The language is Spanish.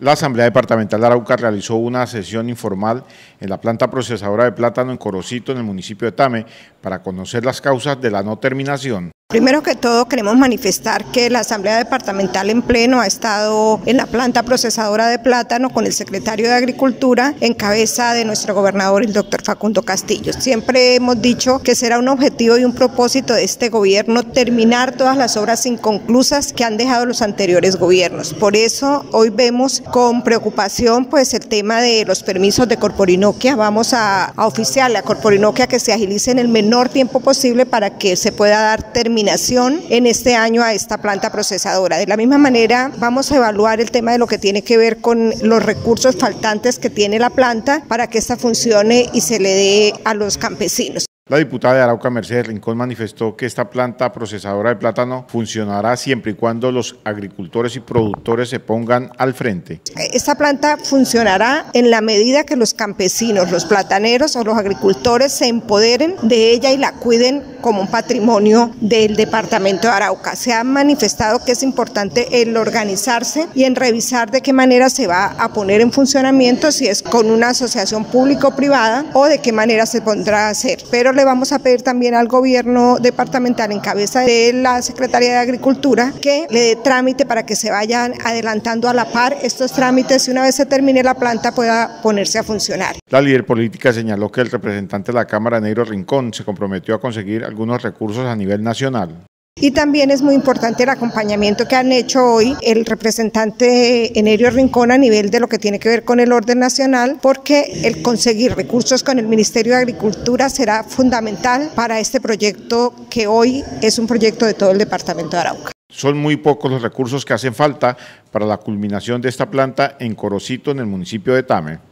La Asamblea Departamental de Arauca realizó una sesión informal en la planta procesadora de plátano en Corocito, en el municipio de Tame, para conocer las causas de la no terminación. Primero que todo queremos manifestar que la Asamblea Departamental en pleno ha estado en la planta procesadora de plátano con el secretario de Agricultura en cabeza de nuestro gobernador el doctor Facundo Castillo. Siempre hemos dicho que será un objetivo y un propósito de este gobierno terminar todas las obras inconclusas que han dejado los anteriores gobiernos. Por eso hoy vemos con preocupación pues el tema de los permisos de Corporinoquia. Vamos a, a oficiar a Corporinoquia que se agilice en el menor tiempo posible para que se pueda dar terminación en este año a esta planta procesadora. De la misma manera, vamos a evaluar el tema de lo que tiene que ver con los recursos faltantes que tiene la planta para que esta funcione y se le dé a los campesinos. La diputada de Arauca Mercedes Rincón manifestó que esta planta procesadora de plátano funcionará siempre y cuando los agricultores y productores se pongan al frente. Esta planta funcionará en la medida que los campesinos, los plataneros o los agricultores se empoderen de ella y la cuiden como un patrimonio del departamento de Arauca. Se ha manifestado que es importante el organizarse y en revisar de qué manera se va a poner en funcionamiento, si es con una asociación público-privada o de qué manera se pondrá a hacer. Pero le vamos a pedir también al gobierno departamental en cabeza de la Secretaría de Agricultura que le dé trámite para que se vayan adelantando a la par estos trámites y una vez se termine la planta pueda ponerse a funcionar. La líder política señaló que el representante de la Cámara, Negro Rincón, se comprometió a conseguir algunos recursos a nivel nacional. Y también es muy importante el acompañamiento que han hecho hoy el representante Enerio Rincón a nivel de lo que tiene que ver con el orden nacional, porque el conseguir recursos con el Ministerio de Agricultura será fundamental para este proyecto que hoy es un proyecto de todo el departamento de Arauca. Son muy pocos los recursos que hacen falta para la culminación de esta planta en Corocito, en el municipio de Tame.